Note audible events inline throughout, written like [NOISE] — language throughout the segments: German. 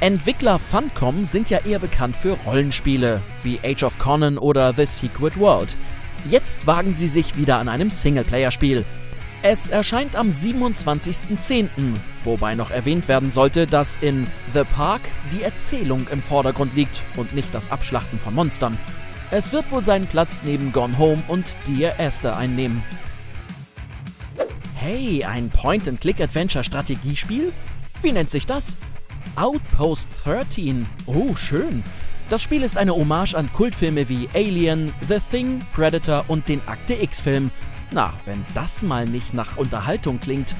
Entwickler Funcom sind ja eher bekannt für Rollenspiele, wie Age of Conan oder The Secret World. Jetzt wagen sie sich wieder an einem Singleplayer-Spiel. Es erscheint am 27.10., wobei noch erwähnt werden sollte, dass in The Park die Erzählung im Vordergrund liegt und nicht das Abschlachten von Monstern. Es wird wohl seinen Platz neben Gone Home und Dear Esther einnehmen. Hey, ein Point-and-Click-Adventure-Strategiespiel? Wie nennt sich das? Outpost 13. Oh, schön. Das Spiel ist eine Hommage an Kultfilme wie Alien, The Thing, Predator und den Akte X-Film. Na, wenn das mal nicht nach Unterhaltung klingt.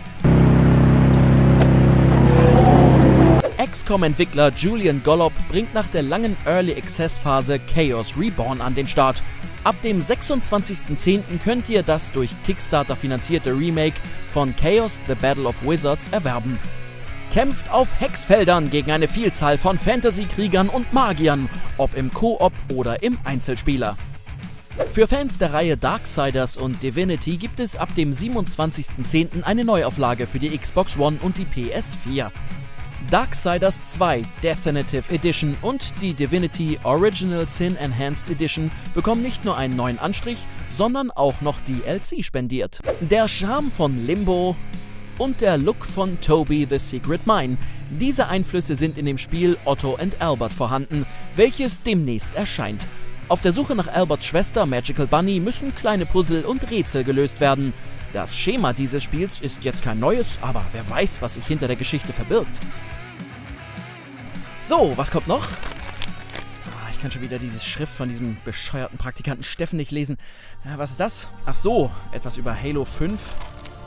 XCOM-Entwickler Julian Gollop bringt nach der langen Early Access-Phase Chaos Reborn an den Start. Ab dem 26.10. könnt ihr das durch Kickstarter finanzierte Remake von Chaos The Battle of Wizards erwerben. Kämpft auf Hexfeldern gegen eine Vielzahl von Fantasy-Kriegern und Magiern, ob im Koop oder im Einzelspieler. Für Fans der Reihe Darksiders und Divinity gibt es ab dem 27.10. eine Neuauflage für die Xbox One und die PS4. Darksiders 2 Definitive Edition und die Divinity Original Sin Enhanced Edition bekommen nicht nur einen neuen Anstrich, sondern auch noch DLC spendiert. Der Charme von Limbo und der Look von Toby the Secret Mine. Diese Einflüsse sind in dem Spiel Otto and Albert vorhanden, welches demnächst erscheint. Auf der Suche nach Alberts Schwester Magical Bunny müssen kleine Puzzle und Rätsel gelöst werden. Das Schema dieses Spiels ist jetzt kein neues, aber wer weiß, was sich hinter der Geschichte verbirgt. So, was kommt noch? Ah, ich kann schon wieder dieses Schrift von diesem bescheuerten Praktikanten Steffen nicht lesen. Ja, was ist das? Ach so, etwas über Halo 5.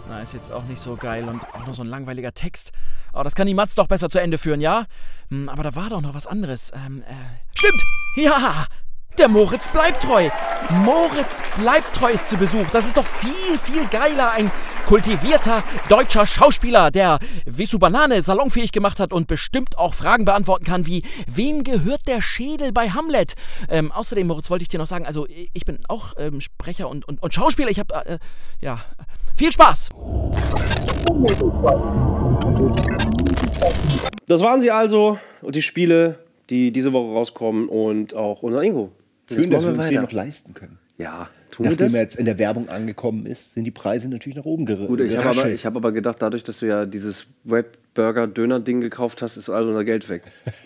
Na, ist jetzt auch nicht so geil und auch noch so ein langweiliger Text. Oh, das kann die Matz doch besser zu Ende führen, ja? Hm, aber da war doch noch was anderes. Ähm, äh, stimmt! Ja! Der Moritz bleibt treu. Moritz bleibt treu ist zu Besuch. Das ist doch viel, viel geiler. Ein kultivierter deutscher Schauspieler, der Wisu Banane salonfähig gemacht hat und bestimmt auch Fragen beantworten kann, wie wem gehört der Schädel bei Hamlet? Ähm, außerdem, Moritz, wollte ich dir noch sagen, also ich bin auch ähm, Sprecher und, und, und Schauspieler. Ich habe, äh, ja, viel Spaß. Das waren sie also und die Spiele, die diese Woche rauskommen und auch unser Ingo. Schön, dass wir uns hier noch leisten können. Ja, tun Nachdem wir er jetzt in der Werbung angekommen ist, sind die Preise natürlich nach oben gerückt. Gut, ich habe aber, ich hab aber gedacht, dadurch, dass du ja dieses Webburger-Döner-Ding gekauft hast, ist all unser Geld weg.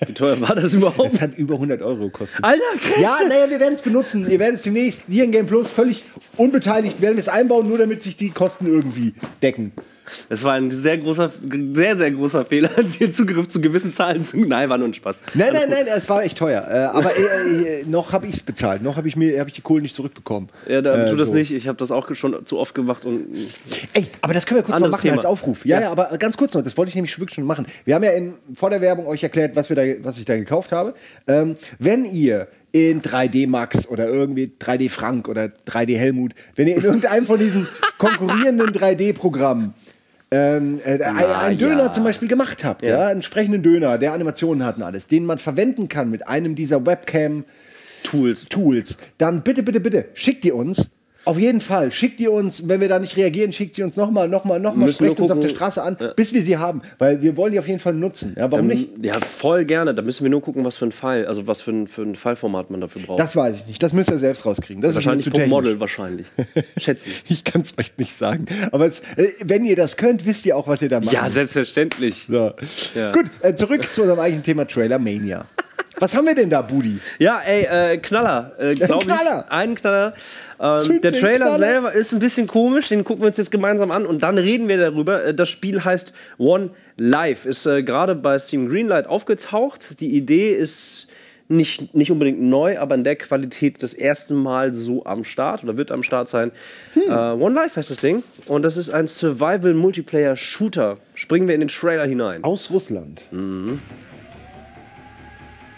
Wie teuer war das überhaupt? Das hat über 100 Euro gekostet. Alter, krass. Ja, naja, wir werden es benutzen. Ihr werdet es demnächst hier in Game Plus völlig unbeteiligt, werden wir es einbauen, nur damit sich die Kosten irgendwie decken. Das war ein sehr großer, sehr, sehr großer Fehler, [LAUGHS] dir Zugriff zu gewissen Zahlen zu. Nein, war nur ein Spaß. Nein, nein, nein, es war echt teuer. Äh, aber äh, äh, noch habe ich es bezahlt. Noch habe ich, mir- hab ich die Kohle nicht zurückbekommen. Ja, da Äh, tu das so. nicht. Ich habe das auch schon zu oft gemacht und Ey, aber das können wir kurz mal machen Thema. als Aufruf. Ja, Ja. ja, aber ganz kurz noch, das wollte ich nämlich wirklich schon machen. Wir haben ja in, vor der Werbung euch erklärt, was, wir da, was ich da gekauft habe. Ähm, wenn ihr in 3D Max oder irgendwie 3D Frank oder 3D Helmut, wenn ihr in irgendeinem von diesen [LAUGHS] konkurrierenden 3D-Programmen ähm, äh, ein- einen Döner ja. zum Beispiel gemacht habt, ja. Ja. einen entsprechenden Döner, der Animationen hat und alles, den man verwenden kann mit einem dieser Webcam Tools. Tools, dann bitte, bitte, bitte, schickt ihr uns. Auf jeden Fall, schickt ihr uns, wenn wir da nicht reagieren, schickt ihr uns nochmal, nochmal, nochmal, sprecht uns auf der. Straße an, bis wir sie haben. Weil wir wollen die auf jeden Fall nutzen. Ja, warum nicht? Ja, voll gerne. Da müssen wir nur gucken, was für ein File, also was für ein, für ein Fallformat man dafür braucht. Das weiß ich nicht. Das müsst ihr selbst rauskriegen. Das wahrscheinlich ist pro. Model, wahrscheinlich. [LAUGHS] Schätzen. Ich kann es euch nicht sagen. Aber es, äh, wenn ihr das könnt, wisst ihr auch, was ihr da macht. Ja, selbstverständlich. So. Ja. Gut, äh, zurück zu unserem eigentlichen Thema Trailer Mania. Was haben wir denn da, Budi? Ja, ey, äh, Knaller. Äh, glaub Knaller. Ich, ein Knaller. Ähm, der Trailer Knaller. selber ist ein bisschen komisch, den gucken wir uns jetzt gemeinsam an und dann reden wir darüber. Äh, Das Spiel heißt One Life, ist äh, gerade bei Steam Greenlight aufgetaucht. Die Idee ist nicht, nicht unbedingt neu, aber in der Qualität das erste Mal so am Start oder wird am Start sein. Äh, One Life heißt das Ding und das ist ein Survival-Multiplayer-Shooter. Springen wir in den Trailer hinein. Aus Russland. Mhm.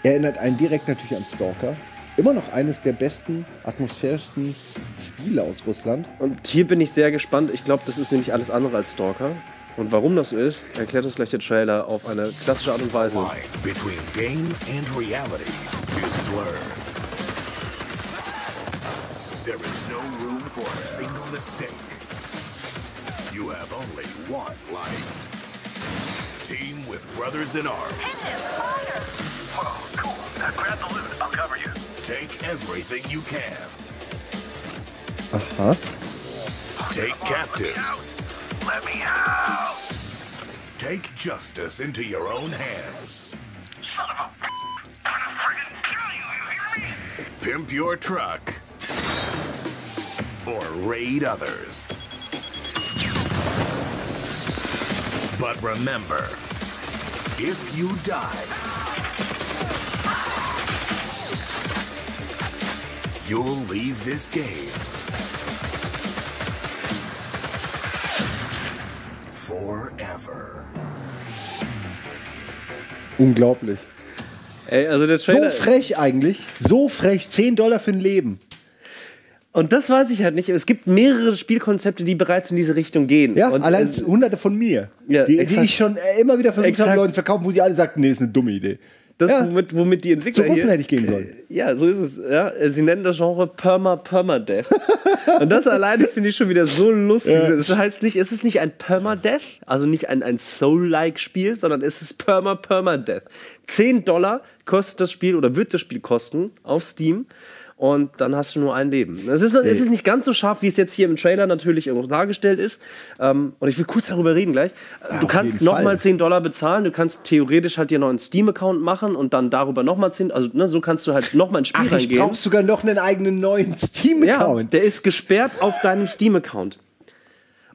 Erinnert einen direkt natürlich an Stalker. Immer noch eines der besten, atmosphärischsten Spiele aus Russland. Und hier bin ich sehr gespannt. Ich glaube, das ist nämlich alles andere als Stalker. Und warum das so ist, erklärt uns gleich der Trailer auf eine klassische Art und Weise. line between game and reality is blurred. There is no room for a single mistake. You have only one life. Team with brothers in arms. Take everything you can. Uh huh. Take captives. Let me out. Take justice into your own hands. Son of a... I'm gonna kill you, you hear me? Pimp your truck. Or raid others. But remember, if you die, you'll leave this game forever. Unglaublich. Ey, also der So frech eigentlich. So frech. 10 Dollar für ein Leben. und das weiß ich halt nicht. Es gibt mehrere Spielkonzepte, die bereits in diese Richtung gehen. Ja, und, allein äh, hunderte von mir. Ja, die, die ich schon äh, immer wieder versucht habe, Leuten zu verkaufen, wo sie alle sagten, nee, ist eine dumme Idee. Das, ja. womit, womit die Entwickler. Zu Russen hier- hätte ich gehen sollen. Ja, so ist es. Ja, sie nennen das Genre Perma Permadeath. [LAUGHS] Und das alleine finde ich schon wieder so lustig. Das heißt nicht, es ist nicht ein Permadeath, also nicht ein, ein Soul-like Spiel, sondern es ist Perma Permadeath. 10 Dollar kostet das Spiel oder wird das Spiel kosten auf Steam. Und dann hast du nur ein Leben. Es ist, es ist nicht ganz so scharf, wie es jetzt hier im Trailer natürlich auch dargestellt ist. Ähm, und ich will kurz darüber reden gleich. du auf kannst nochmal 10 Dollar bezahlen. Du kannst theoretisch halt dir noch einen Steam-Account machen und dann darüber nochmal 10. Also ne, so kannst du halt nochmal ins Spiel Ach, ich reingehen. brauche sogar noch einen eigenen neuen Ja, Steam-Account. der ist gesperrt auf deinem Steam-Account.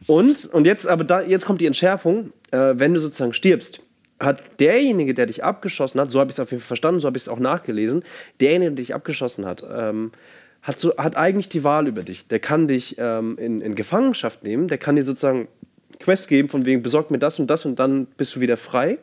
Und, und jetzt, aber da, jetzt kommt die Entschärfung, äh, wenn du sozusagen stirbst, hat derjenige, der dich abgeschossen hat, so habe ich es auf jeden Fall verstanden, so habe ich es auch nachgelesen, derjenige, der dich abgeschossen hat, ähm, hat, so, hat eigentlich die Wahl über dich. Der kann dich ähm, in, in Gefangenschaft nehmen, der kann dir sozusagen Quest geben, von wegen besorgt mir das und das und dann bist du wieder frei.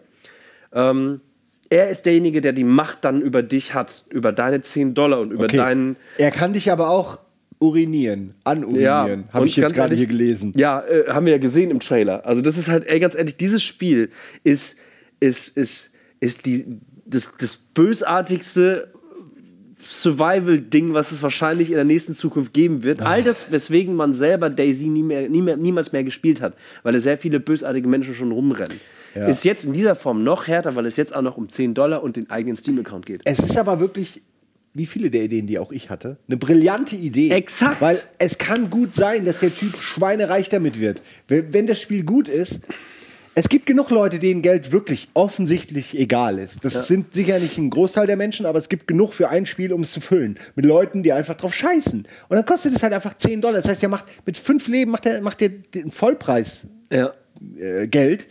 Ähm, er ist derjenige, der die Macht dann über dich hat, über deine 10 Dollar und über Okay. deinen Er kann dich aber auch urinieren, anurinieren. Habe und ich jetzt gerade hier gelesen. Ja, äh, haben wir ja gesehen im Trailer. Also das ist halt, ey, ganz ehrlich, dieses Spiel ist, ist, ist, ist die, das, das bösartigste Survival-Ding, was es wahrscheinlich in der nächsten Zukunft geben wird. All das, weswegen man selber Daisy nie mehr, nie mehr, niemals mehr gespielt hat, weil da sehr viele bösartige Menschen schon rumrennen. Ja. Ist jetzt in dieser Form noch härter, weil es jetzt auch noch um 10 Dollar und den eigenen Steam-Account geht. Es ist aber wirklich, wie viele der Ideen, die auch ich hatte, eine brillante Idee. Exakt. Weil es kann gut sein, dass der Typ schweinereich damit wird. Wenn das Spiel gut ist, es gibt genug Leute, denen Geld wirklich offensichtlich egal ist. Das sind sicher nicht ein Großteil der Menschen, aber es gibt genug für ein Spiel, um es zu füllen. Mit Leuten, die einfach drauf scheißen. Und dann kostet es halt einfach 10 Dollar. Das heißt, er macht mit fünf Leben macht er, macht er den Vollpreis Ja. äh, Geld.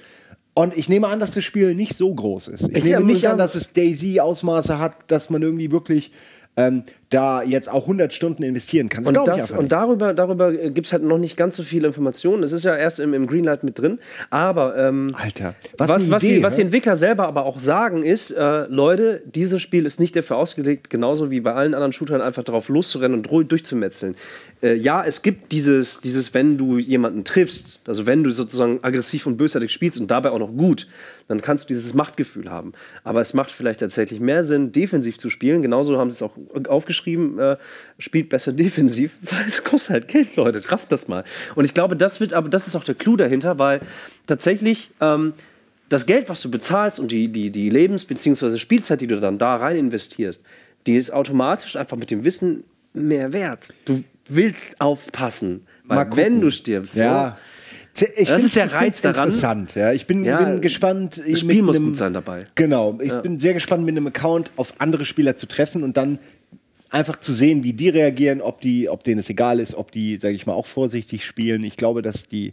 Und ich nehme an, dass das Spiel nicht so groß ist. Ich Ich- nehme ja, nicht an, dass es Daisy-Ausmaße hat, dass man irgendwie wirklich ähm, da jetzt auch 100 Stunden investieren kann. Und, das, und darüber, darüber gibt es halt noch nicht ganz so viele Informationen. Es ist ja erst im, im Greenlight mit drin. Aber ähm, Alter, was, was, was, Idee, die, was die? Entwickler selber aber auch sagen, ist, äh, Leute, dieses Spiel ist nicht dafür ausgelegt, genauso wie bei allen anderen Shootern, einfach darauf loszurennen und durchzumetzeln. Äh, ja, es gibt dieses, dieses, wenn du jemanden triffst, also wenn du sozusagen aggressiv und bösartig spielst und dabei auch noch gut, dann kannst du dieses Machtgefühl haben. Aber es macht vielleicht tatsächlich mehr Sinn, defensiv zu spielen. Genauso haben sie es auch aufgeschrieben, äh, spielt besser defensiv, [LAUGHS] weil es kostet halt Geld, Leute. Rafft das mal. Und ich glaube, das wird, aber das ist auch der Clou dahinter, weil tatsächlich ähm, das Geld, was du bezahlst und die, die, die Lebens- bzw. Spielzeit, die du dann da rein investierst, die ist automatisch einfach mit dem Wissen mehr wert. Du willst aufpassen, weil wenn du stirbst, Ja. so, Ich Das ist der Reiz daran. Interessant, ja. Ich bin, Ja, bin gespannt. das Spiel muss einem- gut sein dabei. Genau. Ich bin sehr gespannt, mit einem Account auf andere Spieler zu treffen und dann einfach zu sehen, wie die reagieren, ob, die, ob denen es egal ist, ob die, sage ich mal, auch vorsichtig spielen. Ich glaube, dass die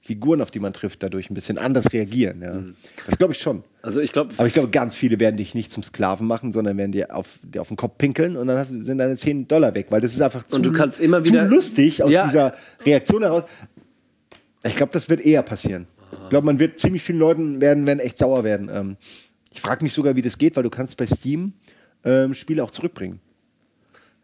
Figuren, auf die man trifft, dadurch ein bisschen anders reagieren. Ja. Mhm. Das glaube ich schon. also ich glaube, Aber ich glaube, ganz viele werden dich nicht zum Sklaven machen, sondern werden dir auf, dir auf den Kopf pinkeln und dann hast, sind deine 10 Dollar weg, weil das ist einfach zu, Und du kannst immer wieder- lustig aus Ja. dieser Reaktion heraus. Ich glaube, das wird eher passieren. Ich glaube, man wird ziemlich vielen Leuten werden, werden echt sauer werden. Ähm, ich frage mich sogar, wie das geht, weil du kannst bei Steam ähm, Spiele auch zurückbringen.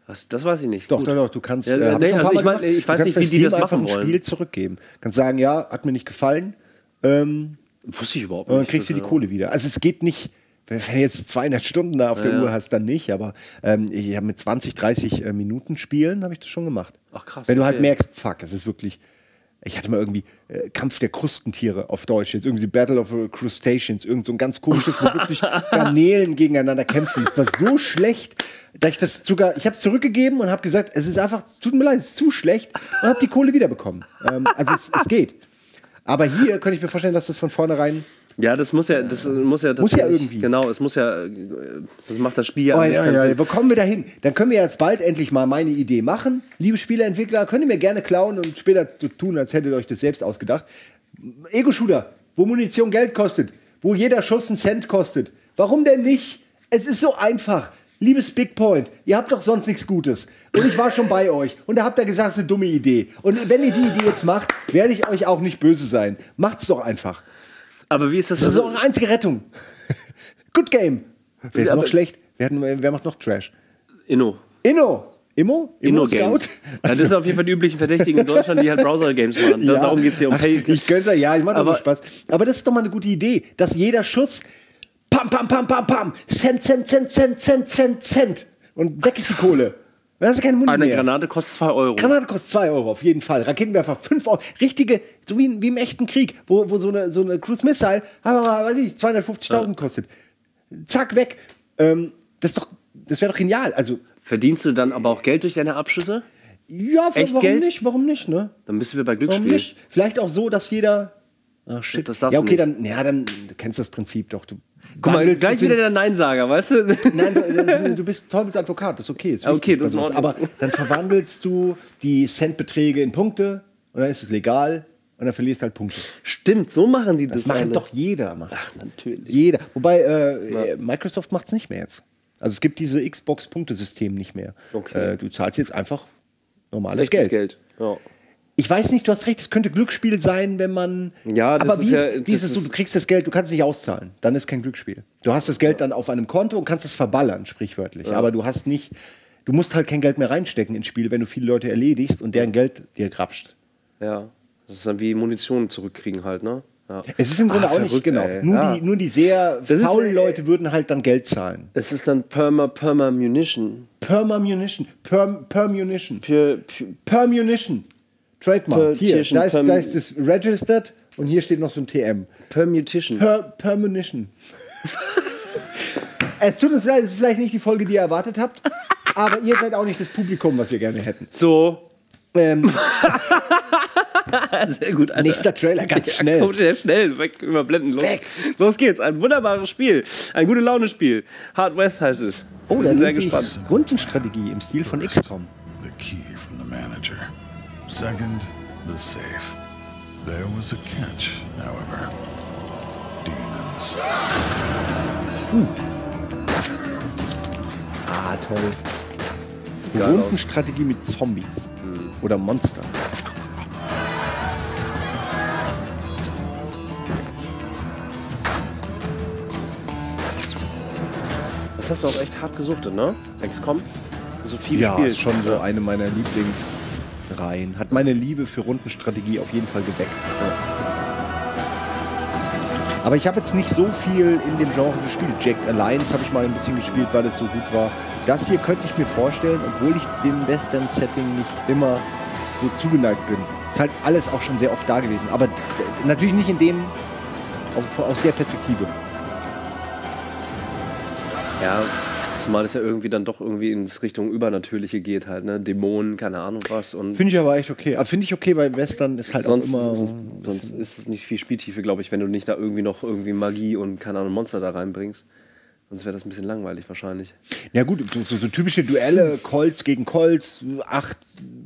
Was, das weiß ich nicht. Doch, Gut. doch, doch, du kannst. Ja, äh, nee, ein also ich mein, ich Du weiß nicht, wie die das einfach machen ein wollen. Spiel zurückgeben. Kannst sagen, ja, hat mir nicht gefallen. Ähm, Wusste ich überhaupt und dann nicht. kriegst du die Kohle wieder. Also es geht nicht, wenn du jetzt 200 Stunden da auf der Ja. Uhr hast, dann nicht. Aber ähm, ich habe mit 20, 30 äh, Minuten Spielen habe ich das schon gemacht. Ach, krass, Wenn du halt merkst, fuck, es ist wirklich, ich hatte mal irgendwie äh, Kampf der Krustentiere auf Deutsch, jetzt irgendwie Battle of Crustaceans, irgend so ein ganz komisches, wo wirklich [LAUGHS] Garnelen gegeneinander kämpfen. Es war so schlecht, dass ich das sogar, ich habe es zurückgegeben und habe gesagt, es ist einfach, tut mir leid, es ist zu schlecht und habe die Kohle wiederbekommen. Ähm, also es, es geht. Aber hier könnte ich mir vorstellen, dass das von vornherein Ja, das muss ja, das muss ja, Muss ja irgendwie. Genau, es muss ja, äh, das macht das Spiel ja. Oh, ja, ja, ja. Wo kommen wir dahin? Dann können wir jetzt bald endlich mal meine Idee machen. Liebe Spieleentwickler, könnt ihr mir gerne klauen und später so tun, als hättet ihr euch das selbst ausgedacht. Ego-Shooter, wo Munition Geld kostet, wo jeder Schuss einen Cent kostet. Warum denn nicht? Es ist so einfach. Liebes Big Point, ihr habt doch sonst nichts Gutes. Und ich war schon bei euch. Und da habt ihr gesagt, es ist eine dumme Idee. Und wenn ihr die Idee jetzt macht, werde ich euch auch nicht böse sein. Macht's doch einfach. Aber wie ist das? Das ist eure einzige Rettung. [LAUGHS] Good Game. Wer ist noch schlecht? Wer, hat, wer macht noch Trash? Inno. Inno. Immo? Inno Scout? [LAUGHS] Ja, das ist auf jeden Fall die üblichen Verdächtigen in Deutschland, die halt Browser-Games machen. Ja. Darum geht es hier um Pay. Ich könnte, ja, ich mache aber Spaß. Aber das ist doch mal eine gute Idee, dass jeder Schuss pam, pam, pam, pam, pam, Cent, Cent, Cent, Cent, Cent, Cent, Cent. Und weg ist die Kohle. Dann hast du keine Muni Eine mehr. Granate kostet 2 Euro. Granate kostet 2 Euro, auf jeden Fall. Raketenwerfer 5 Euro. Richtige, so wie, wie im echten Krieg, wo, wo so eine, so eine Cruise Missile, aber weiß ich, 250.000 kostet. Zack, weg. Ähm, das ist doch, das wäre doch genial. Also, Verdienst du dann aber auch Geld durch deine Abschüsse? ja, Echt warum Geld? nicht? Warum nicht, ne? Dann du wieder bei Warum Glücksspiel. nicht? Vielleicht auch so, dass jeder. Ach shit. Das ja, okay, nicht. dann, ja, dann, du kennst das Prinzip doch. Du Guck mal, gleich wieder der Neinsager, weißt du? Nein, du, du [LAUGHS] bist Teufelsadvokat, das ist okay. Ist Ah, okay, das ist. Aber dann verwandelst du die Centbeträge in Punkte und dann ist es legal und dann verlierst halt Punkte. Stimmt, so machen die das. Das macht alle. doch jeder. Macht. Ach, natürlich. Jeder. Wobei äh, Microsoft macht es nicht mehr jetzt. Also es gibt diese Xbox-Punktesystem nicht mehr. Okay. Äh, du zahlst jetzt einfach normales Echtes Geld. Geld. Ja. Ich weiß nicht, du hast recht, es könnte Glücksspiel sein, wenn man. Ja, das aber ist wie, ja- ist, wie das ist es so? ist- Du kriegst das Geld, du kannst es nicht auszahlen. Dann ist kein Glücksspiel. Du hast das Geld dann auf einem Konto und kannst es verballern, sprichwörtlich. Aber du hast nicht. Du musst halt kein Geld mehr reinstecken ins Spiel, wenn du viele Leute erledigst und deren Geld dir grapscht. ja. Das ist dann wie Munition zurückkriegen halt, ne? Ja. Es ist im Grunde Ah, auch nicht, verrückt, genau. ey. Nur, Ja. die, nur die sehr ist, faulen äh, Leute würden halt dann Geld zahlen. Es ist dann Perma, Perma Munition. Permunition. Perm, Permunition. Pure, pure, Permunition. Trademark. Hier, da ist, da ist es registered und hier steht noch so ein TM. Permutation. Per Permunition. [LAUGHS] es tut uns leid, es ist vielleicht nicht die Folge, die ihr erwartet habt, aber ihr seid auch nicht das Publikum, was wir gerne hätten. so. Ähm, [LAUGHS] Sehr gut, Alter. nächster Trailer, ganz schnell. Kommt sehr schnell, weg, überblenden. Los, Weg. los geht's. Ein wunderbares Spiel. Ein gute Laune-Spiel. Hard West heißt es. Oh, Wir da sind sehr gespannt. Rundenstrategie im Stil von XCOM. The key from the manager. Second, the safe. There was a catch, however. Demons. Ah, toll. Rundenstrategie mit Zombies. Oder Monster. Das hast du auch echt hart gesuchtet, ne? XCOM. So viel Ja, ist schon so eine meiner Lieblingsreihen. Hat meine Liebe für Rundenstrategie auf jeden Fall geweckt. Aber ich habe jetzt nicht so viel in dem Genre gespielt. Jack Alliance habe ich mal ein bisschen gespielt, weil es so gut war. Das hier könnte ich mir vorstellen, obwohl ich dem Western-Setting nicht immer so zugeneigt bin. Ist halt alles auch schon sehr oft da gewesen. Aber natürlich nicht in dem, aus der Perspektive. Ja, zumal es ja irgendwie dann doch irgendwie ins Richtung Übernatürliche geht halt, ne? Dämonen, keine Ahnung was. Und Finde ich aber echt okay. Aber Finde ich okay, weil Western ist halt sonst, immer. sonst, sonst ist es nicht viel Spieltiefe, glaube ich, wenn du nicht da irgendwie noch irgendwie Magie und keine Ahnung, Monster da reinbringst. Sonst wäre das ein bisschen langweilig wahrscheinlich. Ja gut, so, so, typische Duelle, Colts gegen Colts, acht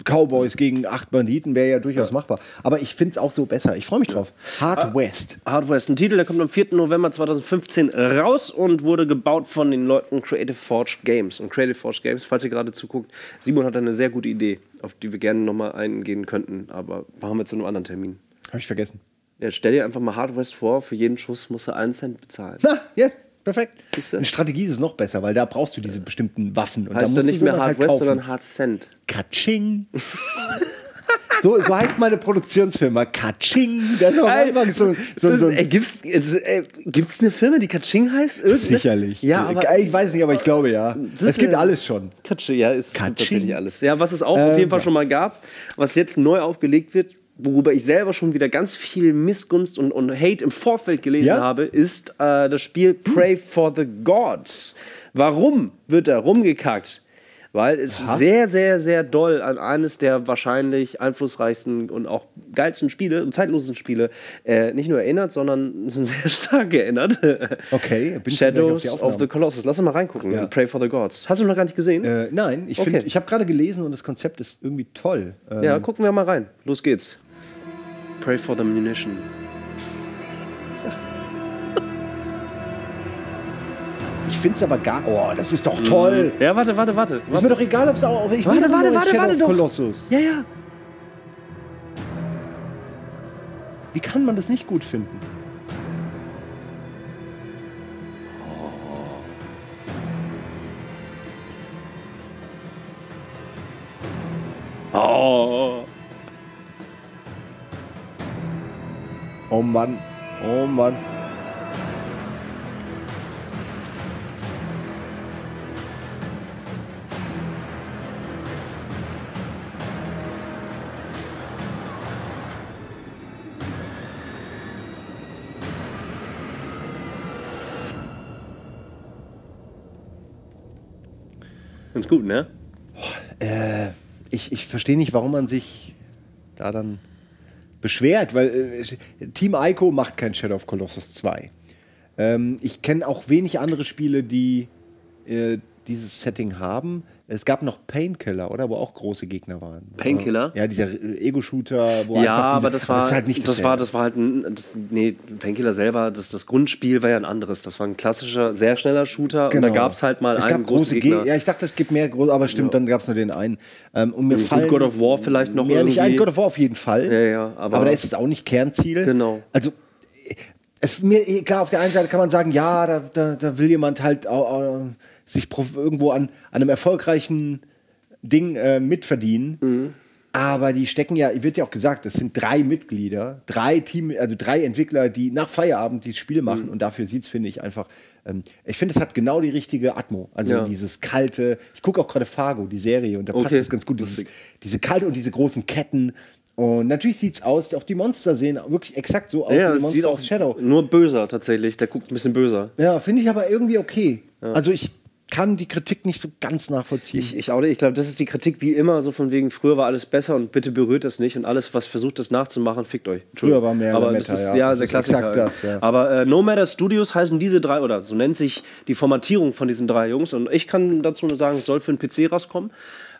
Cowboys gegen acht Banditen wäre ja durchaus machbar. Aber ich finde es auch so besser. Ich freue mich drauf. Hard West. Hard West, ein Titel, der kommt am 4. November 2015 raus und wurde gebaut von den Leuten Creative Forge Games. Und Creative Forge Games, falls ihr gerade zuguckt, Simon hat eine sehr gute Idee, auf die wir gerne nochmal eingehen könnten, aber machen wir zu einem anderen Termin. Habe ich vergessen. Ja, stell dir einfach mal Hard West vor, für jeden Schuss musst du einen Cent bezahlen. Na, yes, perfekt. Siehste? In Strategie ist es noch besser, weil da brauchst du diese bestimmten Waffen. Und da heißt du nicht mehr Hard halt West, kaufen. sondern Hard Cent. Katsching. [LAUGHS] so, so heißt meine Produktionsfirma. Katsching. Das ist Anfang so, so, so gibt's, äh, gibt's eine Firma, die Katsching heißt? Irgendeine? Sicherlich. Ja, aber ich weiß nicht, aber ich glaube ja. Es gibt alles schon. Katsching, ja, es gibt tatsächlich alles. Ja, was es auch auf Ähm, jeden Fall ja. schon mal gab, was jetzt neu aufgelegt wird, worüber ich selber schon wieder ganz viel Missgunst und, und Hate im Vorfeld gelesen Ja? habe, ist äh, das Spiel Pray for the Gods. Warum wird da rumgekackt? Weil es sehr, sehr, sehr doll an eines der wahrscheinlich einflussreichsten und auch geilsten Spiele und zeitlosen Spiele äh, nicht nur erinnert, sondern [LAUGHS] sehr stark erinnert. Okay, bin auf Shadows die of the Colossus. Lass uns mal reingucken. Ja. Pray for the Gods. Hast du noch gar nicht gesehen? Äh, nein, ich Okay. finde, ich habe gerade gelesen und das Konzept ist irgendwie toll. Ähm, Ja, gucken wir mal rein. Los geht's. Pray for the munition. Ich finde es aber gar. Oh, das ist doch toll. Ja, warte, warte, warte. Ist mir doch egal, ob es auch. Ich Warte, warte, warte, Shadow warte doch. Colossus. Ja, ja. Wie kann man das nicht gut finden? Oh. Oh Mann. Oh Mann. Ganz gut, ne? Äh, ich ich verstehe nicht, warum man sich da dann beschwert, weil äh, Team Ico macht kein Shadow of Colossus 2. Ähm, ich kenne auch wenig andere Spiele, die äh, dieses Setting haben. Es gab noch Painkiller, oder? Wo auch große Gegner waren. Painkiller? Ja, dieser Ego-Shooter, wo Ja, einfach diese, aber das war, ist halt nicht das war, das war halt ein, das, nee, Painkiller selber, das, das Grundspiel war ja ein anderes. Das war ein klassischer, sehr schneller Shooter und da gab es halt mal Genau. es einen gab große Gegner. Gegner. Ja, ich dachte, es gibt mehr große, aber stimmt, dann gab es nur den einen. Ähm, und mir Und fallen God of War vielleicht noch mehr nicht ein. God of War auf jeden Fall. Ja, ja, aber- aber da ist es auch nicht Kernziel. Genau. Also es mir klar auf der einen Seite kann man sagen, ja, da, da, da will jemand halt auch, sich irgendwo an, an einem erfolgreichen Ding äh, mitverdienen. Mhm. Aber die stecken ja, wird ja auch gesagt, das sind drei Mitglieder, drei Team, also drei Entwickler, die nach Feierabend dieses Spiel machen Mhm. und dafür sieht es, finde ich, einfach. Ähm, ich finde, es hat genau die richtige Atmo. Also Ja. dieses kalte, ich gucke auch gerade Fargo, die Serie, und da passt Okay. es ganz gut. Dieses, diese kalte und diese großen Ketten. Und natürlich sieht es aus, auch die Monster sehen wirklich exakt so aus ja, wie die Monster sieht auch aus Shadow. nur böser tatsächlich. Der guckt ein bisschen böser. Ja, finde ich aber irgendwie okay. Also ich kann die Kritik nicht so ganz nachvollziehen. Ich, ich, auch nicht. ich glaube, das ist die Kritik wie immer, so von wegen, früher war alles besser und bitte berührt das nicht und alles, was versucht, das nachzumachen, fickt euch. Früher war mehr Aber Lametta, das ist, ja. ja, Das der ist Klassiker. exakt das, ja. Aber äh, No Matter Studios heißen diese drei, oder so nennt sich die Formatierung von diesen drei Jungs und ich kann dazu nur sagen, es soll für einen PC rauskommen.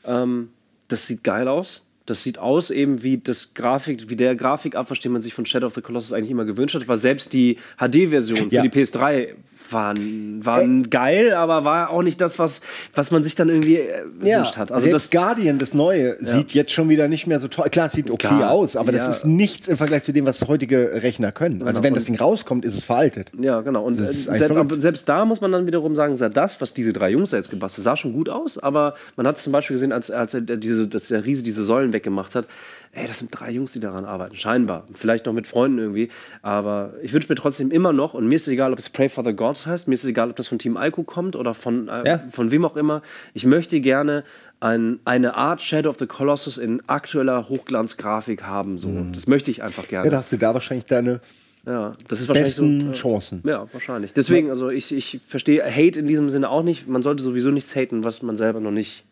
Ähm, das sieht geil aus. Das sieht aus eben wie das Grafik, wie der Grafikabwasch, den man sich von Shadow of the Colossus eigentlich immer gewünscht hat, weil selbst die HD-Version für Ja. die PS3 waren, waren geil, aber war auch nicht das, was, was man sich dann irgendwie äh, gewünscht hat. Also das, Guardian, das neue, sieht jetzt schon wieder nicht mehr so toll. Klar, es sieht okay Klar, aus, aber das ja. ist nichts im Vergleich zu dem, was heutige Rechner können. Also Genau. wenn das Ding rauskommt, ist es veraltet. Ja, genau. Und äh, selbst, selbst da muss man dann wiederum sagen, sah das, was diese drei Jungs da jetzt gebastelt, sah schon gut aus, aber man hat zum Beispiel gesehen, als, als diese, dass der Riese diese Säulen weggemacht hat, ey, das sind drei Jungs, die daran arbeiten, scheinbar. Vielleicht noch mit Freunden irgendwie, aber ich wünsche mir trotzdem immer noch, und mir ist es egal, ob es Pray for the Gods heißt, mir ist es egal, ob das von Team Ico kommt oder von, äh, Ja. von wem auch immer, ich möchte gerne ein, eine Art Shadow of the Colossus in aktueller Hochglanzgrafik haben. So. Das möchte ich einfach gerne. Ja, da hast du da wahrscheinlich deine Ja, das ist wahrscheinlich besten so, äh, Chancen. Ja, wahrscheinlich. Deswegen, also ich, ich verstehe Hate in diesem Sinne auch nicht. Man sollte sowieso nichts haten, was man selber noch nicht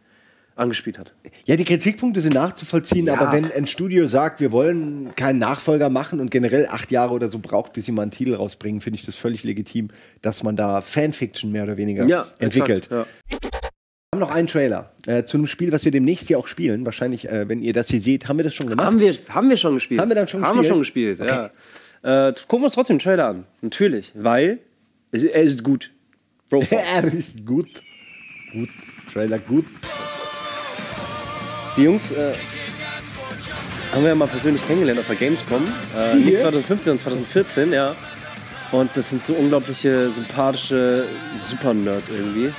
angespielt hat. Ja, die Kritikpunkte sind nachzuvollziehen, Ja. aber wenn ein Studio sagt, wir wollen keinen Nachfolger machen und generell acht Jahre oder so braucht, bis sie mal einen Titel rausbringen, finde ich das völlig legitim, dass man da Fanfiction mehr oder weniger Ja, entwickelt. exakt, Wir haben noch einen Trailer äh, zu einem Spiel, was wir demnächst hier auch spielen. Wahrscheinlich, äh, wenn ihr das hier seht, haben wir das schon Ja. gemacht. Haben, wir, haben wir schon gespielt. Haben wir dann schon Haben wir gespielt? schon gespielt, ja. Äh, gucken wir uns trotzdem den Trailer an. Natürlich, weil es, er ist gut. Bro, Ja, das [LAUGHS] ist gut. Gut. Trailer gut. Die Jungs äh, haben wir ja mal persönlich kennengelernt auf der Gamescom. Äh, nicht hier? 2015 und 2014, ja. Und das sind so unglaubliche, sympathische Super-Nerds irgendwie.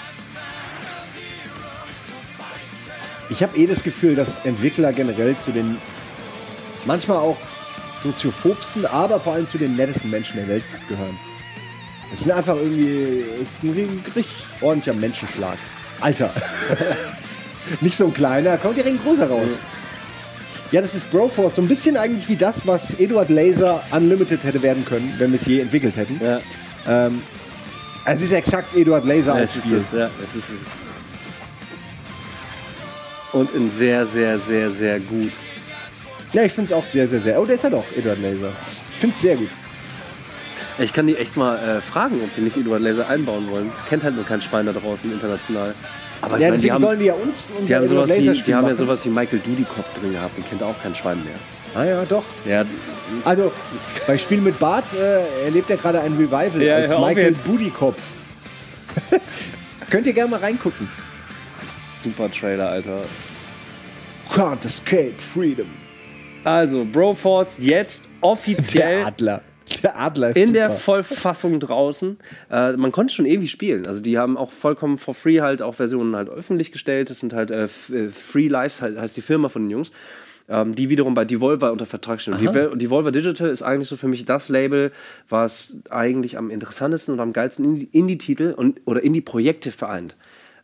Ich habe eh das Gefühl, dass Entwickler generell zu den manchmal auch soziophobsten, aber vor allem zu den nettesten Menschen der Welt gehören. Es sind einfach irgendwie, es ist ein richtig ordentlicher Menschenschlag. Alter. [LAUGHS] Nicht so ein kleiner, kommt direkt ein großer raus. Ja, das ist Broforce. So ein bisschen eigentlich wie das, was Eduard Laser Unlimited hätte werden können, wenn wir es je entwickelt hätten. Ja, Ähm, es ist exakt Eduard Laser ja als ist Spiel. es. Ja, es ist es. Und in sehr, sehr, sehr, sehr gut. Ja, ich finde es auch sehr, sehr, sehr. Oh, der ist ja doch, Eduard Laser. Ich finde es sehr gut. Ich kann die echt mal äh, fragen, ob die nicht Eduard Laser einbauen wollen. Kennt halt nur kein Schwein da draußen international. Aber Ja, meine, die deswegen haben, sollen die ja uns die haben, sowas wie, die haben ja sowas wie Michael Dudikoff drin gehabt. Den kennt auch kein Schwein mehr. Ah ja, doch. Ja, Also, bei Spiel mit Bart äh, erlebt er gerade ein Revival Ja, als Michael. Budikopf. [LAUGHS] Könnt ihr gerne mal reingucken. super Trailer, Alter. Can't escape freedom. Also, Broforce jetzt [LAUGHS] offiziell Der Adler. Der Adler ist in super. der Vollfassung draußen. Äh, man konnte schon ewig spielen. Also die haben auch vollkommen for free halt auch Versionen halt öffentlich gestellt. Das sind halt äh, äh, Free Lives, halt, heißt die Firma von den Jungs. Ähm, die wiederum bei Devolver unter Vertrag stehen. Und Devolver Digital ist eigentlich so für mich das Label, was eigentlich am interessantesten und am geilsten Indie- Indie-Titel und oder Indie-Projekte vereint.